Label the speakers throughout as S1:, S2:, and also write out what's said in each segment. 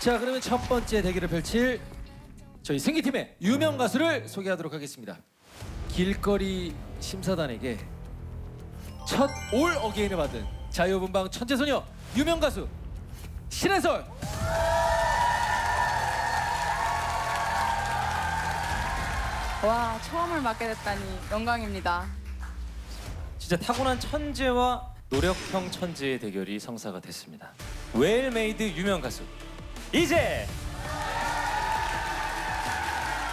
S1: 자 그러면 첫 번째 대결을 펼칠 저희 승기팀의 유명 가수를 소개하도록 하겠습니다. 길거리 심사단에게 첫 올 어게인을 받은 자유분방 천재소녀 유명 가수 신혜설.
S2: 와 처음을 맡게 됐다니 영광입니다.
S3: 진짜 타고난 천재와 노력형 천재의 대결이 성사가 됐습니다. well-made 유명 가수 이제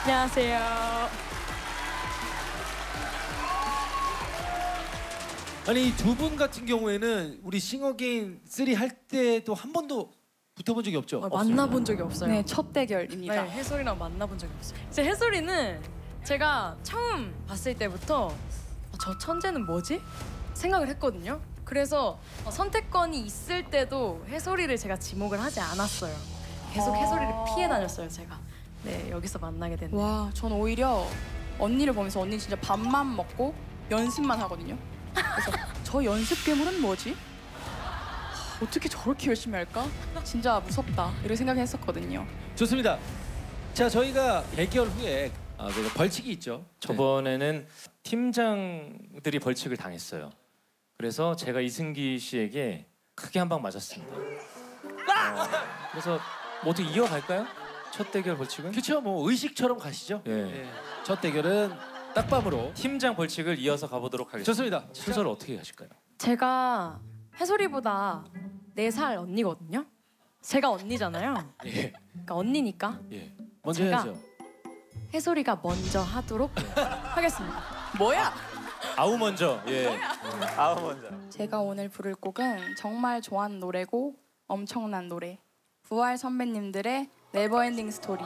S2: 안녕하세요.
S1: 아니 두분 같은 경우에는 우리 싱어게인 3 할 때도 한 번도 붙어본 적이 없죠?
S4: 어, 만나본 적이 없어요.
S2: 네 첫 대결입니다.
S4: 네, 해솔이랑 만나본 적이 없어요. 제 해솔이는 제가 처음 봤을 때부터 어, 저 천재는 뭐지? 생각을 했거든요. 그래서 어, 선택권이 있을 때도 해솔이를 제가 지목을 하지 않았어요. 계속
S2: 아.
S4: 해솔이를 피해 다녔어요, 제가. 네, 여기서 만나게 됐네요.
S2: 와, 전 오히려 언니를 보면서 언니 진짜 밥만 먹고 연습만 하거든요. 그래서 저 연습 괴물은 뭐지? 어떻게 저렇게 열심히 할까? 진짜 무섭다 이렇게 생각했었거든요.
S1: 좋습니다. 자 저희가 대결 후에 아, 그 벌칙이 있죠.
S3: 저번에는 팀장들이 벌칙을 당했어요. 그래서 제가 이승기 씨에게 크게 한 방 맞았습니다. 어, 그래서 뭐 어떻게 이어갈까요? 첫 대결 벌칙은?
S1: 그렇죠. 뭐 의식처럼 가시죠.
S3: 예.
S1: 예. 첫 대결은 딱밤으로.
S3: 팀장 벌칙을 이어서 가보도록 하겠습니다.
S1: 좋습니다.
S3: 순서를 어떻게 하실까요?
S4: 제가 해솔이보다 4살 언니거든요. 제가 언니잖아요.
S1: 예.
S4: 그러니까 언니니까
S1: 예. 먼저
S4: 제가-
S1: 해야죠.
S4: 해솔이가 먼저 하도록 하겠습니다.
S2: 뭐야?
S3: 아우 먼저. 예.
S2: 제가 오늘 부를 곡은 정말 좋아하는 노래고 엄청난 노래. 부활 선배님들의 Never Ending Story.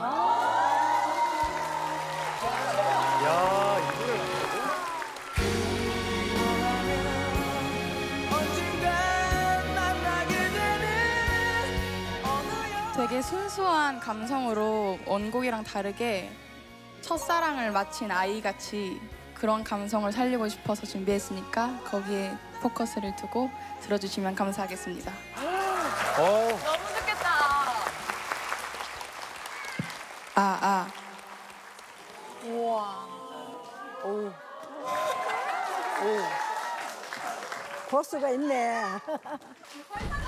S2: 되게 순수한 감성으로 원곡이랑 다르게 첫사랑을 마친 아이같이 그런 감성을 살리고 싶어서 준비했으니까 거기에 포커스를 두고 들어주시면 감사하겠습니다.
S4: 너
S2: 아, 아.
S5: 버스가 있네.